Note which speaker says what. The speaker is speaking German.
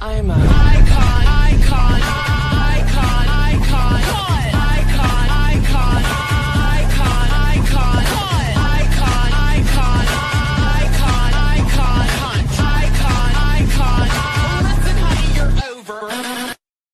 Speaker 1: Einmal.